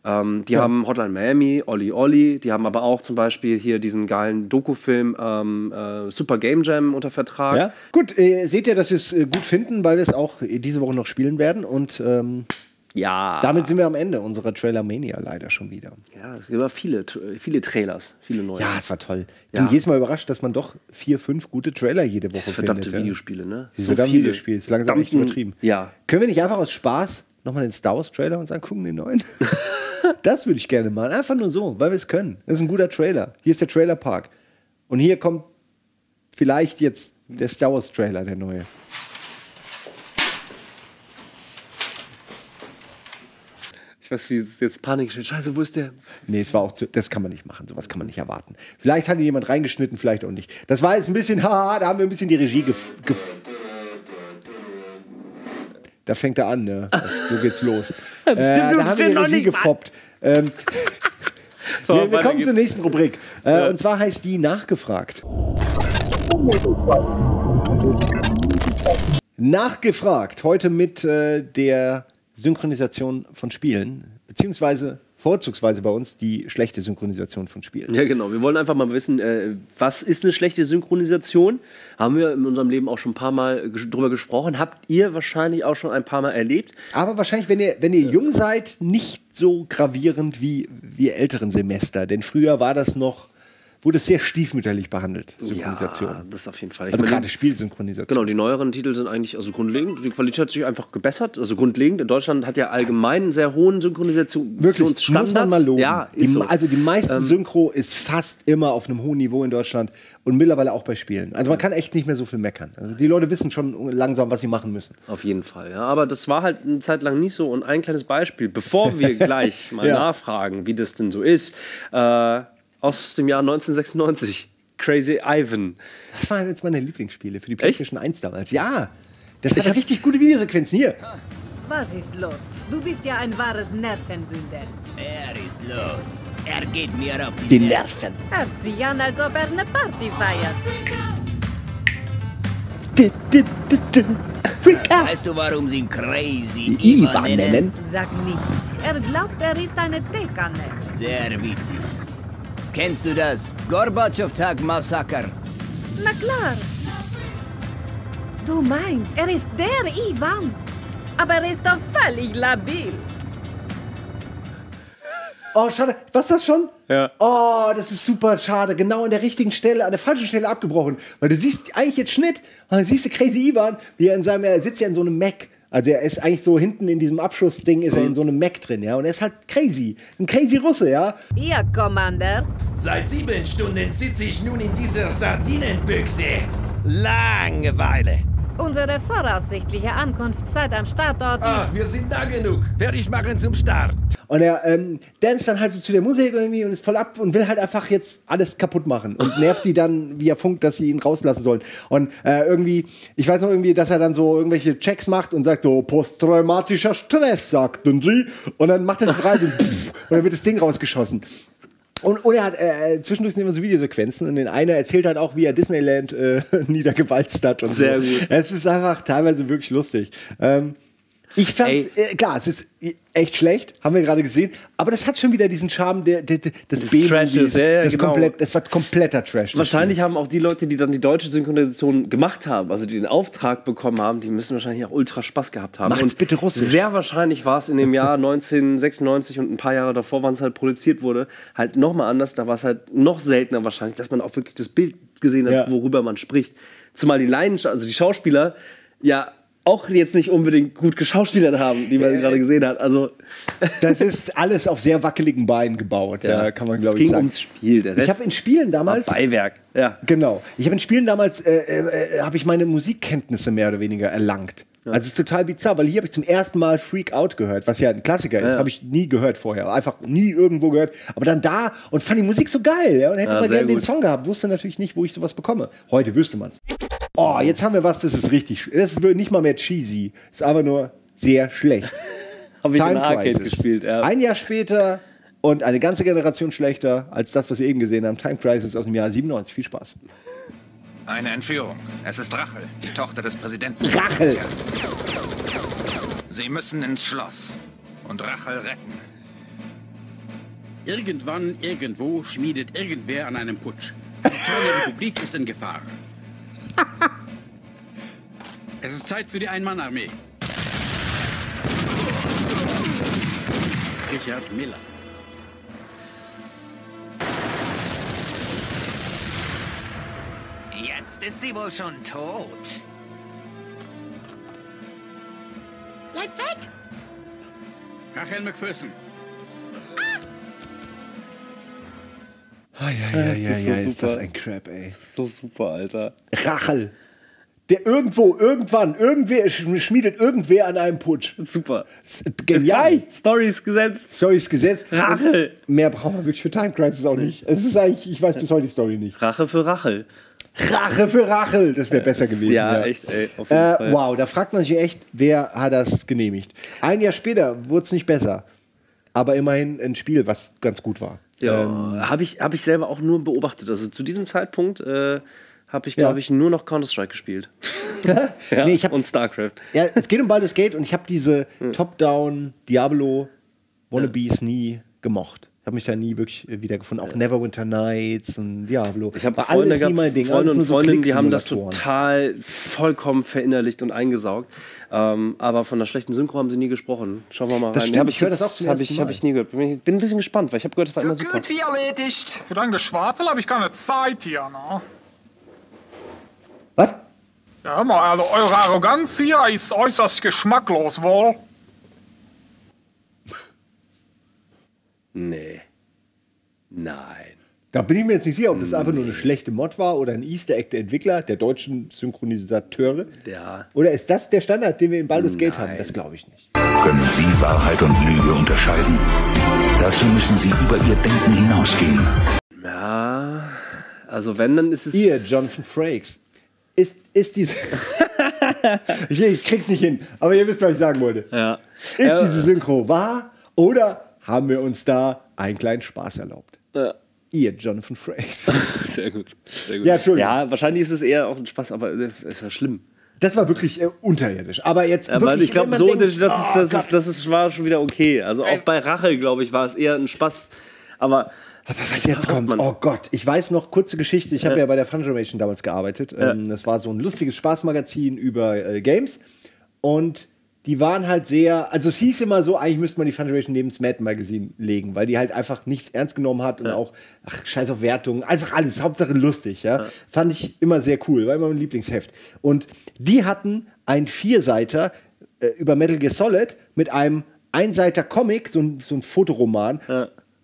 Ähm, die haben Hotline Miami, Olli Olli, die haben aber auch zum Beispiel hier diesen geilen Doku-Film ähm, äh, Super Game Jam unter Vertrag. Ja? Gut, äh, seht ihr, dass wir es äh, gut finden, weil wir es auch äh, diese Woche noch spielen werden. Und ähm, ja. damit sind wir am Ende unserer Trailer Mania leider schon wieder. Ja, es gibt viele, viele Trailers, viele neue. Ja, es war toll. Ich Ja. bin jedes Mal überrascht, dass man doch vier, fünf gute Trailer jede Woche verdammte findet. ja. Videospiele, ne? Diese verdammten Videospiele, ist langsam echt verdammten- übertrieben. Ja. Können wir nicht einfach aus Spaß nochmal den Star Wars Trailer uns angucken, den neuen? [LAUGHS] das würde ich gerne machen. Einfach nur so, weil wir es können. Das ist ein guter Trailer. Hier ist der Trailer Park. Und hier kommt vielleicht jetzt der Star Wars Trailer, der neue. Ich weiß, wie es jetzt Panik steht. Scheiße, wo ist der? Nee, es war auch zu, das kann man nicht machen, sowas kann man nicht erwarten. Vielleicht hat ihn jemand reingeschnitten, vielleicht auch nicht. Das war jetzt ein bisschen, [LAUGHS] haha, da haben wir ein bisschen die Regie gef... gef da fängt er an, ne? [LAUGHS] So geht's los. äh, da haben wir die Regie gefoppt. Ähm, [LAUGHS] So, wir, wir kommen geht's. zur nächsten Rubrik. Äh, Und zwar heißt die Nachgefragt. Nachgefragt. Heute mit äh, der Synchronisation von Spielen. Beziehungsweise vorzugsweise bei uns die schlechte Synchronisation von Spielen. Ja, genau. Wir wollen einfach mal wissen, äh, was ist eine schlechte Synchronisation? Haben wir in unserem Leben auch schon ein paar Mal drüber gesprochen. Habt ihr wahrscheinlich auch schon ein paar Mal erlebt? Aber wahrscheinlich, wenn ihr, wenn ihr jung seid, nicht so gravierend wie wir älteren Semester. Denn früher war das noch, wurde es sehr stiefmütterlich behandelt, Synchronisation. Ja, das auf jeden Fall. Ich also gerade Spielsynchronisation. Genau, die neueren Titel sind eigentlich also grundlegend. Die Qualität hat sich einfach gebessert. Also grundlegend. In Deutschland hat ja allgemein einen sehr hohen Synchronisationsstandard. Wirklich, muss man mal loben. Ja, die, so. Ähm, Also die meiste Synchro ist fast immer auf einem hohen Niveau in Deutschland und mittlerweile auch bei Spielen. Also man kann echt nicht mehr so viel meckern. Also die Leute wissen schon langsam, was sie machen müssen. Auf jeden Fall, ja. Aber das war halt eine Zeit lang nicht so. Und ein kleines Beispiel, bevor wir [LAUGHS] gleich mal Ja. nachfragen, wie das denn so ist, äh, aus dem Jahr 1996. Crazy Ivan. Das waren jetzt meine Lieblingsspiele für die PlayStation 1 damals. Ja, das hatte richtig gute Videosequenzen. Hier, Was ist los? Du bist ja ein wahres Nervenbündel. Er ist los. Er geht mir auf die Nerven. Hört sich an, als ob er eine Party feiert. Freak out. Weißt du, warum sie ihn Crazy Ivan nennen. Sag nichts. Er glaubt, er ist eine Teekanne. Sehr witzig. Kennst du das? Gorbatschow-Tag-Massaker. Na klar. Du meinst, er ist der Ivan. Aber er ist doch völlig labil. Oh, schade. Was ist das schon? Ja. Oh, das ist super schade. Genau an der richtigen Stelle, an der falschen Stelle abgebrochen. Weil du siehst eigentlich jetzt Schnitt und dann siehst du Crazy Ivan, wie er in seinem, er sitzt ja in so einem Mac. Also er ist eigentlich so hinten in diesem Abschussding ist er in so einem Mac drin, ja. Und er ist halt crazy. Ein crazy Russe, ja. Ihr Commander. Seit sieben Stunden sitze ich nun in dieser Sardinenbüchse. Langeweile. Unsere voraussichtliche Ankunftszeit am Startort Ach, ist... wir sind da genug. Werde ich machen zum Start. Und er ähm, danst dann halt so zu der Musik irgendwie und ist voll ab und will halt einfach jetzt alles kaputt machen und [LAUGHS] nervt die dann via Funk, dass sie ihn rauslassen sollen. Und äh, irgendwie, ich weiß noch irgendwie, dass er dann so irgendwelche Checks macht und sagt so, posttraumatischer Stress, sagten sie. Und dann macht er sich rein und, [LAUGHS] pff, und dann wird das Ding rausgeschossen. Und, und er hat äh, zwischendurch sind immer so Videosequenzen und den einer erzählt halt auch, wie er Disneyland äh, [LAUGHS] niedergewalzt hat und Sehr so. gut. Es ist einfach teilweise wirklich lustig. Ähm, Ich fand, äh, klar, es ist echt schlecht, haben wir gerade gesehen, aber das hat schon wieder diesen Charme der, der, der, des Des B-Movies, Trashes, ja, ja, das, genau. komplett, das war kompletter Trash. das Wahrscheinlich haben auch die Leute, die dann die deutsche Synchronisation gemacht haben, also die den Auftrag bekommen haben, die müssen wahrscheinlich auch ultra Spaß gehabt haben. Macht's bitte russisch. Sehr wahrscheinlich war es in dem Jahr [LAUGHS] 1996 und ein paar Jahre davor, wann es halt produziert wurde, halt nochmal anders. Da war es halt noch seltener wahrscheinlich, dass man auch wirklich das Bild gesehen hat, Ja. worüber man spricht. Zumal die Leidenschaft, also die Schauspieler, ja auch jetzt nicht unbedingt gut geschauspielert haben, die man gerade gesehen hat. Also Das ist [LAUGHS] alles auf sehr wackeligen Beinen gebaut, ja, kann man glaube es ich ging sagen. ums Spiel. Der ich habe in Spielen damals Beiwerk. Ja. Genau. Ich habe in Spielen damals äh, äh, habe ich meine Musikkenntnisse mehr oder weniger erlangt. Also es ist total bizarr, weil hier habe ich zum ersten Mal Freak Out gehört, was ja ein Klassiker ist. Ja. Habe ich nie gehört vorher, einfach nie irgendwo gehört. Aber dann da und fand die Musik so geil, ja, und hätte Ja, mal gerne den. Song gehabt. Wusste natürlich nicht, wo ich sowas bekomme. Heute wüsste man's. Oh, jetzt haben wir was, das ist richtig. Das ist nicht mal mehr cheesy, ist aber nur sehr schlecht. [LAUGHS] Habe ich in Time der Arcade Crisis. gespielt. Ja. Ein Jahr später und eine ganze Generation schlechter als das, was wir eben gesehen haben. Time Crisis aus dem Jahr 97. Viel Spaß. Eine Entführung. Es ist Rachel, die Tochter des Präsidenten. Rachel! Sie müssen ins Schloss und Rachel retten. Irgendwann, irgendwo schmiedet irgendwer an einem Putsch. Die Republik ist in Gefahr. [LAUGHS] Es ist Zeit für die Ein-Mann-Armee. Richard Miller. Jetzt ist sie wohl schon tot. Bleib weg! Rachel McPherson. Ah, ja, ja, ja, das ist ja, ist das ein Crap, ey. So super, Alter. Rachel. Der irgendwo, irgendwann, irgendwer sch- schmiedet irgendwer an einem Putsch. Super. Das ist Genial. Stories gesetzt. Story ist gesetzt. Rachel. Und Mehr brauchen wir wirklich für Time Crisis auch nicht. Es ist eigentlich, ich weiß bis heute die Story nicht. Rache für Rachel. Rache für Rachel, das wäre besser gewesen. Ja, echt, ey. Äh, wow, da fragt man sich echt, wer hat das genehmigt? Ein Jahr später wurde es nicht besser. Aber immerhin ein Spiel, was ganz gut war. Ja, Ähm, habe ich, hab ich selber auch nur beobachtet. Also zu diesem Zeitpunkt äh, habe ich, Ja. glaube ich, nur noch Counter-Strike gespielt. [LAUGHS] [LAUGHS] ja, Nee, ich hab- und StarCraft. Ja, es geht um Baldur's Gate und ich habe diese Top-Down Diablo Wannabes nie gemocht. Ich habe mich da nie wirklich äh, wiedergefunden. Auch Neverwinter Nights und Diablo. Ich habe Freunde alles nie gehabt, mein Ding. Freunde alles und nur so Freundinnen, die haben das total vollkommen verinnerlicht und eingesaugt. Ähm, aber von der schlechten Synchro haben sie nie gesprochen. Schauen wir mal Das rein. stimmt, Hab ich höre das auch zum hab ich, hab Mal. ich nie gehört. Bin, bin ein bisschen gespannt, weil ich habe gehört, das war immer super. wie erledigt. Für dein Geschwafel habe ich keine Zeit hier, ne? Was? Ja, hör mal, also eure Arroganz hier ist äußerst geschmacklos, wohl? Nee. Nein. Da bin ich mir jetzt nicht sicher, ob das einfach nur eine schlechte Mod war oder ein Easter Egg der Entwickler, der deutschen Synchronisateure. Ja. Oder ist das der Standard, den wir in Baldur's Gate haben? Das glaube ich nicht. Können Sie Wahrheit und Lüge unterscheiden? Dazu müssen Sie über Ihr Denken hinausgehen. Ja. Also wenn, dann ist es... Ihr, Jonathan Frakes, ist, ist diese. [LAUGHS] ich, ich krieg's nicht hin, aber ihr wisst, was ich sagen wollte. Ja. Ist Ja. diese Synchro wahr oder haben wir uns da einen kleinen Spaß erlaubt? Ja. Ihr, Jonathan Frakes. [LAUGHS] Sehr gut. Sehr gut. Ja, Entschuldigung. Ja, wahrscheinlich ist es eher auch ein Spaß, aber äh, ist ja schlimm. Das war wirklich äh, unterirdisch. Aber jetzt Aber wirklich, ich glaube, so denkt, das, oh ist, das, ist, das ist, war schon wieder okay. Also auch bei Rache, glaube ich, war es eher ein Spaß. Aber Aber was jetzt kommt, man. oh Gott, ich weiß noch, kurze Geschichte, ich habe Ja. ja bei der Funimation damals gearbeitet. Ähm, das war so ein lustiges Spaßmagazin über äh, Games und die waren halt sehr, also es hieß immer so, eigentlich müsste man die Funimation neben das Mad Magazine legen, weil die halt einfach nichts ernst genommen hat und auch, ach, scheiß auf Wertungen, einfach alles, Hauptsache lustig, ja. Fand ich immer sehr cool, war immer mein Lieblingsheft. Und die hatten ein Vierseiter äh, über Metal Gear Solid mit einem Einseiter Comic, so ein, so ein Fotoroman,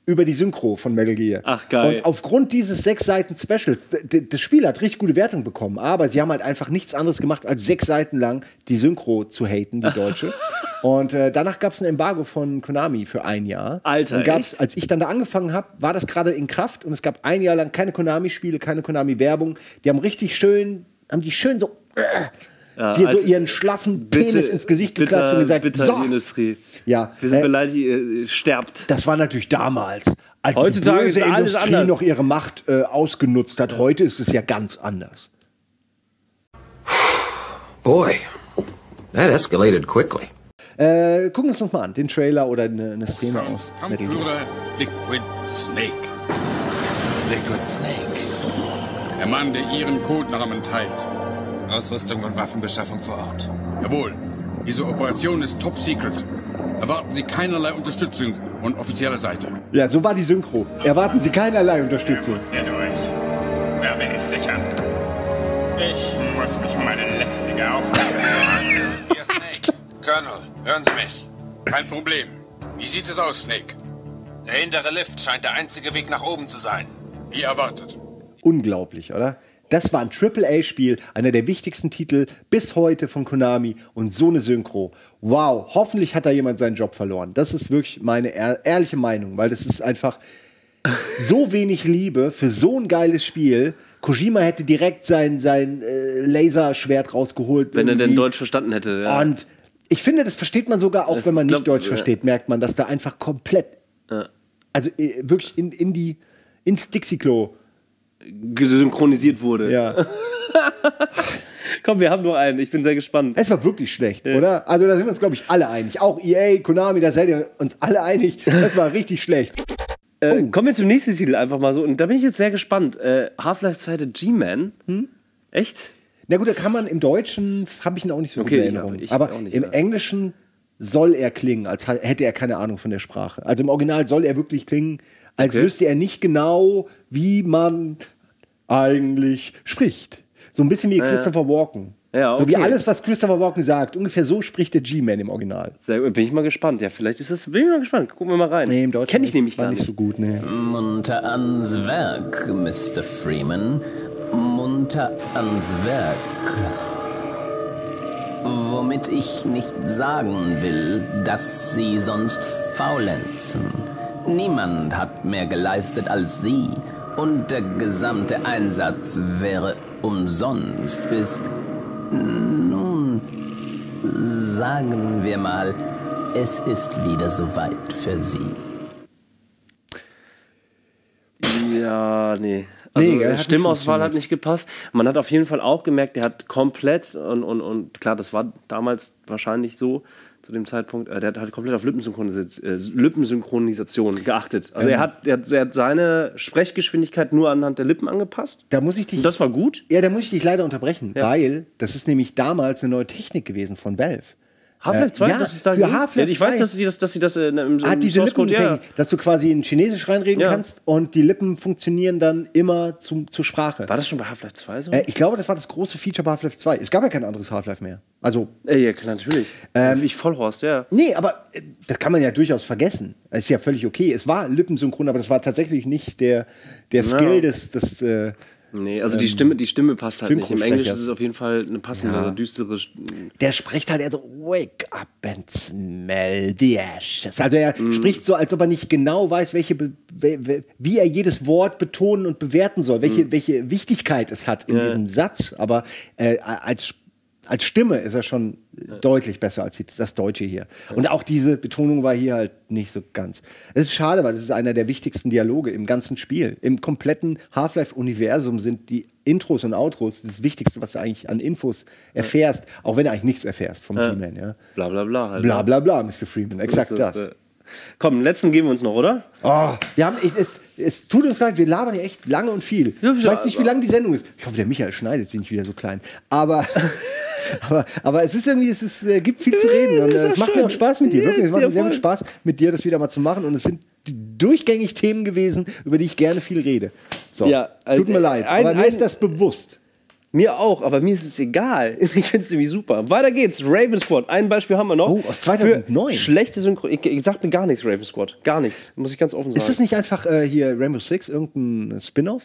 über die Synchro von Metal Gear. Ach, geil. Und aufgrund dieses sechs Seiten Specials, das Spiel hat richtig gute Wertung bekommen, aber sie haben halt einfach nichts anderes gemacht, als sechs Seiten lang die Synchro zu haten, die deutsche. [LAUGHS] Und äh, danach gab es ein Embargo von Konami für ein Jahr. Alter, Und gab's, als ich dann da angefangen habe, war das gerade in Kraft und es gab ein Jahr lang keine Konami-Spiele, keine Konami-Werbung. Die haben richtig schön, haben die schön so, äh, Ja, dir so also ihren schlaffen Penis ins Gesicht geklatscht und gesagt, bitter so, Industrie. Ja, Wir sind äh, beleidigt, ihr sterbt. das war natürlich damals. Als Heutzutage die böse ist alles Industrie anders. noch ihre Macht äh, ausgenutzt hat. Heute ist es ja ganz anders. [SIGHS] Boy, that escalated quickly. Äh, gucken wir uns noch mal an, den Trailer oder eine, eine Szene aus. Kampfführer Liquid Snake. Liquid Snake. Der Mann, der Ihren Codenamen teilt. Ausrüstung und Waffenbeschaffung vor Ort. Jawohl. Diese Operation ist top secret. Erwarten Sie keinerlei Unterstützung von offizieller Seite. Ja, so war die Synchro. Erwarten Sie keinerlei Unterstützung. Hier durch. Da bin ich sicher. Ich muss mich um meine lästige Aufgabe kümmern. Hier Snake. Colonel, hören Sie mich. Kein Problem. Wie sieht es aus, Snake? Der hintere Lift scheint der einzige Weg nach oben zu sein. Wie erwartet. Unglaublich, oder? Das war ein Triple-A-Spiel, einer der wichtigsten Titel bis heute von Konami und so eine Synchro. Wow, hoffentlich hat da jemand seinen Job verloren. Das ist wirklich meine ehr ehrliche Meinung, weil das ist einfach [LAUGHS] so wenig Liebe für so ein geiles Spiel. Kojima hätte direkt sein, sein äh, Laserschwert rausgeholt. Wenn er denn irgendwie. Deutsch verstanden hätte. Ja. Und ich finde, das versteht man sogar, auch Das wenn man nicht glaub- Deutsch ja. versteht, merkt man, dass da einfach komplett, Ja. also äh, wirklich in, in die, ins Dixie-Klo. Gesynchronisiert wurde. Ja. [LAUGHS] Komm, wir haben nur einen. Ich bin sehr gespannt. Es war wirklich schlecht, oder? Also da sind wir uns, glaube ich, alle einig. Auch EA, Konami, da seid ihr uns alle einig. Das war richtig schlecht. Äh, Kommen wir zum nächsten Titel einfach mal so. Und da bin ich jetzt sehr gespannt. Äh, Half-Life 2 The G-Man. Hm? Echt? Na gut, da kann man im Deutschen, habe ich ihn auch nicht so Okay, gut in ich Erinnerung. auch- ich Aber nicht, im ja. Englischen soll er klingen, als hätte er keine Ahnung von der Sprache. Also im Original soll er wirklich klingen, als Okay. wüsste er nicht genau, wie man eigentlich spricht. So ein bisschen wie Ja. Christopher Walken. Ja, So wie okay. alles, was Christopher Walken sagt. Ungefähr so spricht der G-Man im Original. Sehr gut. Bin ich mal gespannt. Ja, vielleicht ist das. Bin ich mal gespannt. Gucken wir mal rein. Nee, im Deutschen Kenn ich nämlich gar nicht nicht. so gut, nee. Munter ans Werk, Mr. Freeman. Munter ans Werk. Womit ich nicht sagen will, dass Sie sonst faulenzen. Niemand hat mehr geleistet als Sie. Und der gesamte Einsatz wäre umsonst bis... Nun, sagen wir mal, es ist wieder soweit für Sie. Ja, nee. Also Nee, gell, hat nicht Stimmauswahl hat nicht gepasst. Man hat auf jeden Fall auch gemerkt, der hat komplett und, und, und klar, das war damals wahrscheinlich so zu dem Zeitpunkt, äh, der hat halt komplett auf Lippensynchronisation, äh, Lippensynchronisation geachtet. Also Ähm. er, hat, er, er hat seine Sprechgeschwindigkeit nur anhand der Lippen angepasst. Da muss ich dich. Und das war gut. Ja, da muss ich dich leider unterbrechen, Ja. weil das ist nämlich damals eine neue Technik gewesen von Valve. Half-Life 2, ja, das ist da für ging? Half-Life ja, Ich weiß, 2. dass sie das, dass sie das äh, im, im Ah, diese Source Code, ja. Dass du quasi in Chinesisch reinreden Ja. kannst und die Lippen funktionieren dann immer zum, zur Sprache. War das schon bei Half-Life 2 so? Äh, ich glaube, das war das große Feature bei Half-Life 2. Es gab ja kein anderes Half-Life mehr. Also, Äh, ja, klar, natürlich. Ähm, ich Vollhorst, ja. nee, aber äh, das kann man ja durchaus vergessen. Das ist ja völlig okay. Es war lippensynchron, aber das war tatsächlich nicht der, der Skill Ja. des, des äh, Nee, also die Stimme, die Stimme passt halt nicht. Im Englisch Synchronsprechers. ist es auf jeden Fall eine passende, Ja. düstere. St- der spricht halt eher so, wake up and smell the ashes. Also er Mhm. spricht so, als ob er nicht genau weiß, welche, wie er jedes Wort betonen und bewerten soll, welche, welche Wichtigkeit es hat in. Ja. diesem Satz. Aber äh, als, als Stimme ist er schon deutlich besser als das Deutsche hier. Und auch diese Betonung war hier halt nicht so ganz. Es ist schade, weil es ist einer der wichtigsten Dialoge im ganzen Spiel. Im kompletten Half-Life-Universum sind die Intros und Outros das Wichtigste, was du eigentlich an Infos erfährst, auch wenn du eigentlich nichts erfährst vom Ja. G-Man. Ja. Bla bla bla. Halt, Bla ne? bla bla, Mr. Freeman, exakt das. äh, Komm, einen letzten geben wir uns noch, oder? Oh, wir haben, ich, es, es tut uns leid, wir labern hier echt lange und viel. Ja, Ich ja, weiß nicht, wie aber- lang die Sendung ist. Ich hoffe, der Michael schneidet sie nicht wieder so klein. Aber, [LAUGHS] aber, aber es ist irgendwie, es ist, äh, gibt viel zu reden. Und äh, es macht mir auch Spaß mit dir. Wirklich, es macht mir sehr viel. Spaß, mit dir das wieder mal zu machen. Und es sind durchgängig Themen gewesen, über die ich gerne viel rede. So, Ja, tut mir äh, leid, ein- aber mir ein- ist das bewusst. Mir auch, aber mir ist es egal. [LAUGHS] Ich finde es nämlich super. Weiter geht's. Raven Squad. Ein Beispiel haben wir noch. Oh, aus 2009. Für schlechte Synchro. Ich, ich sag mir gar nichts, Raven Squad. Gar nichts. Muss ich ganz offen sagen. Ist das nicht einfach äh, hier Rainbow Six, irgendein Spin-off?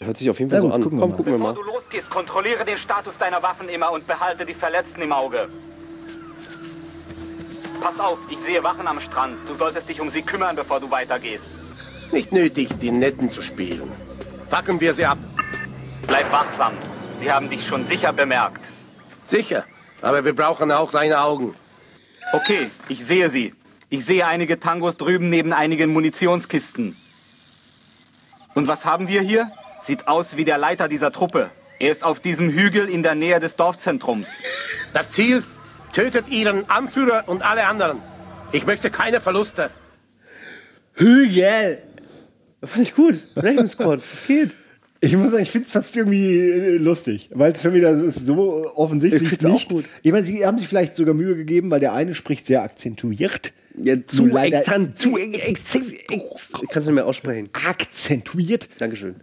Hört sich auf jeden Fall Na so gut, an. gucken wir Komm, mal. gucken wir Bevor mal. du losgehst, kontrolliere den Status deiner Waffen immer und behalte die Verletzten im Auge. Pass auf, ich sehe Wachen am Strand. Du solltest dich um sie kümmern, bevor du weitergehst. Nicht nötig, die Netten zu spielen. Packen wir sie ab. Bleib wachsam. Sie haben dich schon sicher bemerkt. Sicher. Aber wir brauchen auch deine Augen. Okay, ich sehe sie. Ich sehe einige Tangos drüben neben einigen Munitionskisten. Und was haben wir hier? Sieht aus wie der Leiter dieser Truppe. Er ist auf diesem Hügel in der Nähe des Dorfzentrums. Das Ziel? Tötet ihren Anführer und alle anderen. Ich möchte keine Verluste. Hügel! Fand ich gut. Raven Squad, das geht. Ich muss sagen, ich finde es fast irgendwie äh, lustig, weil es schon wieder so- ist so offensichtlich Ich find's auch nicht. gut. Ich meine, sie haben sich vielleicht sogar Mühe gegeben, weil der eine spricht sehr akzentuiert. Ja, zu leider- exzent- zu exzent- Ich kann es nicht mehr aussprechen. Akzentuiert. Dankeschön.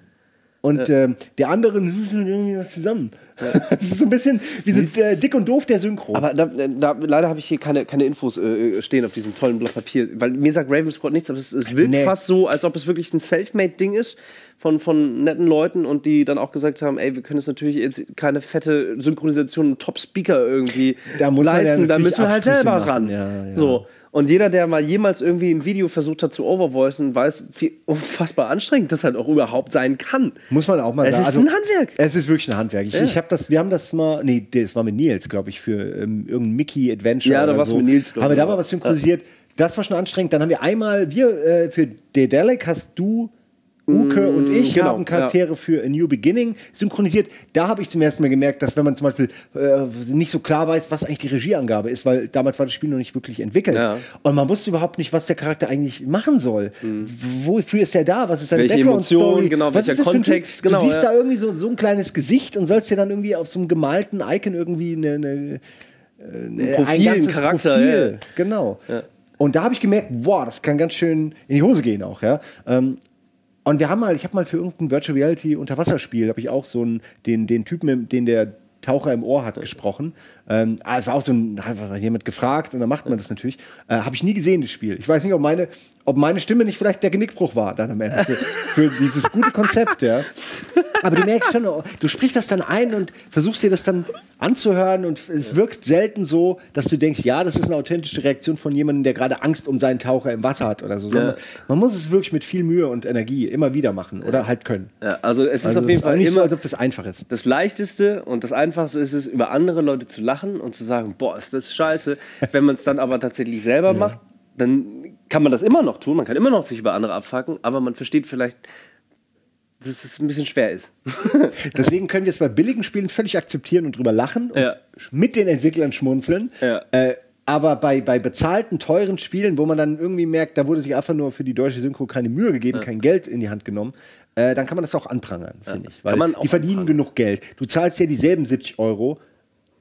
Und ähm, der andere irgendwie was zusammen. [LAUGHS] Das ist so ein bisschen wie so äh, dick und doof der Synchro. Aber da, da, leider habe ich hier keine, keine Infos äh, stehen auf diesem tollen Blatt Papier. Weil mir sagt Raven Squad nichts, aber es, es wirkt Nee. fast so, als ob es wirklich ein Selfmade-Ding ist von, von netten Leuten und die dann auch gesagt haben, ey, wir können jetzt natürlich jetzt keine fette Synchronisation Top-Speaker irgendwie Da ja leisten, da müssen wir halt selber machen. ran. Ja, ja. So. Und jeder, der mal jemals irgendwie ein Video versucht hat zu overvoicen, weiß, wie unfassbar anstrengend das halt auch überhaupt sein kann. Muss man auch mal Es sagen. ist ein Handwerk. Es ist wirklich ein Handwerk. Ich, Ja. ich habe das, wir haben das mal, nee, das war mit Nils, glaube ich, für ähm, irgendein Mickey Adventure. Ja, da oder war's so. mit Nils, Haben wir da ja. mal was synchronisiert. Das war schon anstrengend. Dann haben wir einmal, wir äh, für Dedelic hast du. Uke und ich genau, haben Charaktere für A New Beginning synchronisiert. Da habe ich zum ersten Mal gemerkt, dass wenn man zum Beispiel äh, nicht so klar weiß, was eigentlich die Regieangabe ist, weil damals war das Spiel noch nicht wirklich entwickelt. Ja. Und man wusste überhaupt nicht, was der Charakter eigentlich machen soll. Wofür ist er da? Was ist seine Background-Story? Genau, was ist das für ein Kontext, genau, Du siehst ja. da irgendwie so, so ein kleines Gesicht und sollst dir dann irgendwie auf so einem gemalten Icon irgendwie eine, eine, eine Profil, ein ganzes Charakter, Profil. ja. Genau. Und da habe ich gemerkt, wow, das kann ganz schön in die Hose gehen auch, ja. Ähm, und wir haben mal, ich habe mal für irgendein Virtual Reality Unterwasserspiel, habe ich auch so einen, den, den Typen, den der Taucher im Ohr hat, gesprochen. Ähm, ah, es war auch so ein, einfach jemand gefragt und dann macht man das natürlich. Äh, habe ich nie gesehen, das Spiel. Ich weiß nicht, ob meine, ob meine Stimme nicht vielleicht der Genickbruch war dann am Ende für, für dieses gute Konzept, ja. Aber du merkst schon, du sprichst das dann ein und versuchst dir das dann anzuhören und es wirkt selten so, dass du denkst, ja, das ist eine authentische Reaktion von jemandem, der gerade Angst um seinen Taucher im Wasser hat oder so. Sondern Man muss es wirklich mit viel Mühe und Energie immer wieder machen oder halt können. Ja, also es ist Also auf jeden ist Fall nicht so, immer als ob das einfach ist. das Leichteste und das Einfachste ist es, über andere Leute zu lachen und zu sagen, boah, ist das scheiße. Wenn man es dann aber tatsächlich selber macht, dann kann man das immer noch tun. Man kann immer noch sich über andere abfacken, aber man versteht vielleicht, dass es ein bisschen schwer ist. [LAUGHS] Deswegen können wir es bei billigen Spielen völlig akzeptieren und drüber lachen und Ja. mit den Entwicklern schmunzeln. Ja. Äh, aber bei, bei bezahlten, teuren Spielen, wo man dann irgendwie merkt, da wurde sich einfach nur für die deutsche Synchro keine Mühe gegeben, kein Geld in die Hand genommen, äh, dann kann man das auch anprangern, finde ich. Weil die verdienen genug Geld. Du zahlst ja dieselben 70 Euro,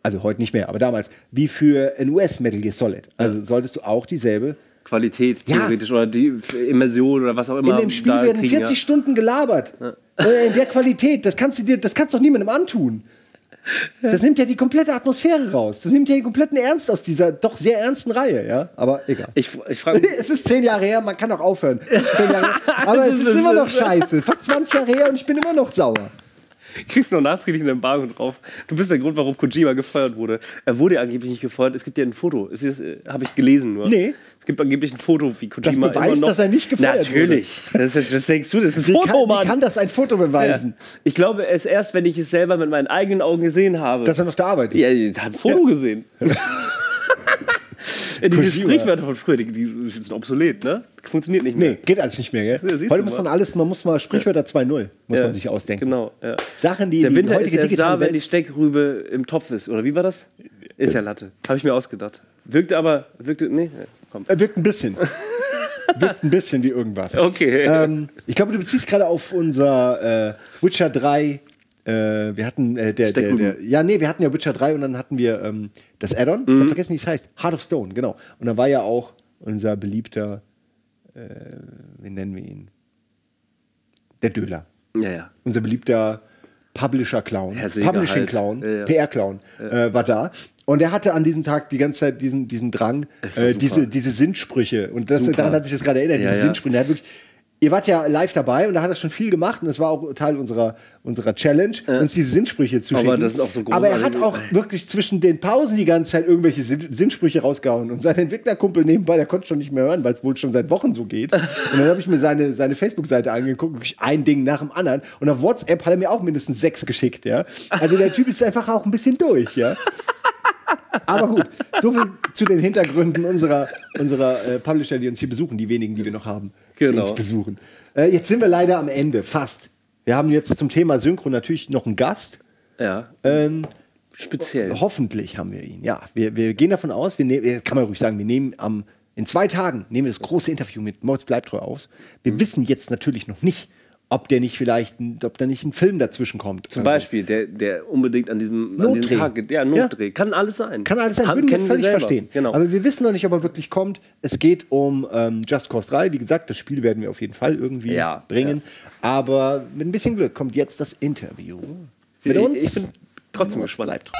also heute nicht mehr, aber damals, wie für ein US-Metal Gear Solid. Also solltest du auch dieselbe. Qualität Ja. theoretisch oder die Immersion oder was auch immer. In dem Spiel werden kriegen, 40 Stunden gelabert. Äh, In der Qualität, das kannst du dir, das kannst du doch niemandem antun. Das nimmt ja die komplette Atmosphäre raus. Das nimmt ja den kompletten Ernst aus dieser doch sehr ernsten Reihe, ja. Aber egal. Ich, ich frage [LAUGHS] Es ist zehn Jahre her, man kann auch aufhören. [LAUGHS] Aber es ist immer noch scheiße. Fast 20 Jahre her und ich bin immer noch sauer. Kriegst du noch nachträglich ein Embargo drauf. Du bist der Grund, warum Kojima gefeuert wurde. Er wurde angeblich nicht gefeuert. Es gibt ja ein Foto. Es ist, äh, Habe ich gelesen nur. Nee. Es gibt angeblich ein Foto, wie Kojima Das beweist, dass er nicht gefeuert Natürlich. Das, ist, das denkst du, das ist ein Wie Foto, kann, wie Mann. kann das ein Foto beweisen, Ja. Ich glaube, es erst, wenn ich es selber mit meinen eigenen Augen gesehen habe. dass er noch da arbeitet? ja, er hat ein Foto gesehen. [LAUGHS] [LAUGHS] ja, diese. Sprichwörter von früher, die, die sind obsolet, ne? Funktioniert nicht mehr. Nee, geht alles nicht mehr, gell? Ja, Heute muss man alles, man muss mal Sprichwörter 2.0, muss Ja, man sich ausdenken. Genau, ja. Sachen, die Der die Winter ist heutige erst da, wenn die Welt Steckrübe im Topf ist. Oder wie war das? Ist ja Latte. Habe ich mir ausgedacht. Wirkte aber, wirkte, nee, komm. Er wirkt ein bisschen. [LAUGHS] wirkt ein bisschen wie irgendwas. Okay. Ähm, ich glaube, du beziehst gerade auf unser äh, Witcher 3. Äh, wir hatten äh, der, der, der, ja, nee, wir hatten ja Witcher 3 und dann hatten wir ähm, das Add-on. Mhm. Ich habe vergessen, wie es heißt. Heart of Stone, genau. Und da war ja auch unser beliebter, äh, wie nennen wir ihn? Der Döler. Ja, ja. Unser beliebter Publisher-Clown, Publishing-Clown, halt. Ja. PR-Clown äh, war da. Und er hatte an diesem Tag die ganze Zeit diesen, diesen Drang, äh, diese, diese Sinnsprüche. Und das, daran hat mich das gerade erinnert, diese. Sinnsprüche. Er hat wirklich, ihr wart ja live dabei und da hat er schon viel gemacht und das war auch Teil unserer, unserer Challenge, uns diese Sinnsprüche zu Aber schicken. das sind auch so Aber er hat auch wirklich zwischen den Pausen die ganze Zeit irgendwelche Sinn, Sinnsprüche rausgehauen. Und sein Entwicklerkumpel nebenbei, der konnte schon nicht mehr hören, weil es wohl schon seit Wochen so geht. Und dann habe ich mir seine, seine Facebook-Seite angeguckt, wirklich ein Ding nach dem anderen. Und auf WhatsApp hat er mir auch mindestens sechs geschickt, ja. Also der Typ ist einfach auch ein bisschen durch, ja. Aber gut, so viel zu den Hintergründen unserer, unserer äh, Publisher, die uns hier besuchen, die wenigen, die wir noch haben, Genau. uns besuchen. Äh, jetzt sind wir leider am Ende, fast. Wir haben jetzt zum Thema Synchro natürlich noch einen Gast. Ja. Ähm, Speziell. Hoffentlich haben wir ihn. Ja, wir, wir gehen davon aus, wir nehmen, kann man ruhig sagen, wir nehmen am, in zwei Tagen nehmen wir das große Interview mit Moritz Bleibtreu auf. Wir wissen jetzt natürlich noch nicht, ob der nicht vielleicht, ob da nicht ein Film dazwischen kommt. Zum Also, Beispiel, der, der unbedingt an diesem, an Notdreh. diesem Tag, ja, Notdreh. Kann alles sein. Kann alles sein, Haben- würden wir völlig selber. verstehen. Genau. Aber wir wissen noch nicht, ob er wirklich kommt. Es geht um ähm, Just Cause 3. Wie gesagt, das Spiel werden wir auf jeden Fall irgendwie Ja, bringen. Aber mit ein bisschen Glück kommt jetzt das Interview. Mit uns. ich bin trotzdem gespannt. Bleibt dran.